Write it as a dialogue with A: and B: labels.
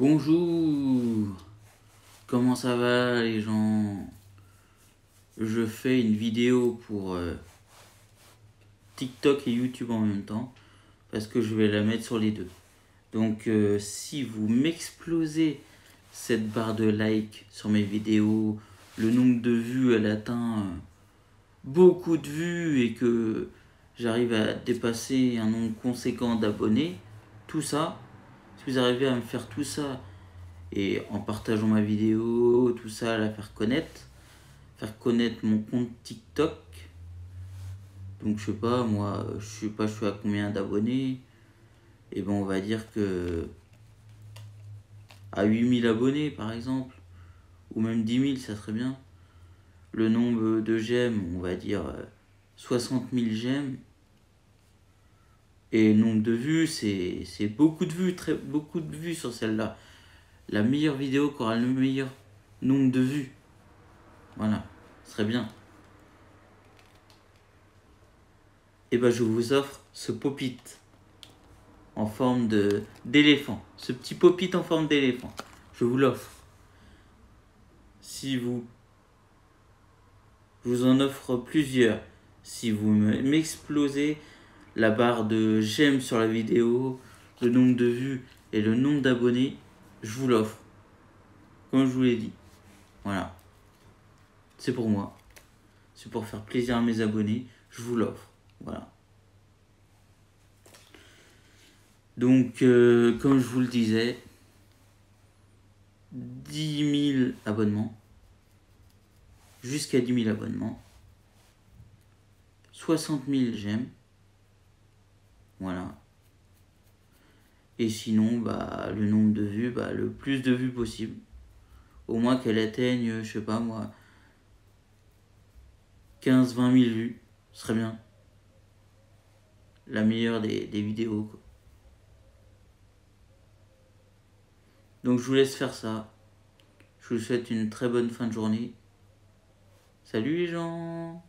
A: Bonjour Comment ça va les gens? Je fais une vidéo pour euh, TikTok et YouTube en même temps parce que je vais la mettre sur les deux. Donc euh, si vous m'explosez cette barre de like sur mes vidéos, le nombre de vues elle atteint euh, beaucoup de vues et que j'arrive à dépasser un nombre conséquent d'abonnés, tout ça, si vous arrivez à me faire tout ça et en partageant ma vidéo, tout ça, la faire connaître, faire connaître mon compte TikTok. Donc je sais pas, moi, je sais pas, je suis à combien d'abonnés. Et ben on va dire que à 8000 abonnés par exemple, ou même 10 000, ça serait bien. Le nombre de j'aime, on va dire 60 000 j'aime. Et nombre de vues, c'est beaucoup de vues, très, beaucoup de vues sur celle-là. La meilleure vidéo qui aura le meilleur nombre de vues. Voilà, ce serait bien. Et ben je vous offre ce popit en forme de d'éléphant. Ce petit popit en forme d'éléphant. Je vous l'offre. Si vous... Je vous en offre plusieurs. Si vous m'explosez la barre de j'aime sur la vidéo, le nombre de vues et le nombre d'abonnés, je vous l'offre. Comme je vous l'ai dit. Voilà. C'est pour moi. C'est pour faire plaisir à mes abonnés. Je vous l'offre. Voilà. Donc, euh, comme je vous le disais, 10 000 abonnements. Jusqu'à 10 000 abonnements. 60 000 j'aime. Voilà. Et sinon, bah, le nombre de vues, bah, le plus de vues possible. Au moins qu'elle atteigne, je sais pas moi, 15-20 000 vues. Ce serait bien. La meilleure des, des vidéos. Donc je vous laisse faire ça. Je vous souhaite une très bonne fin de journée. Salut les gens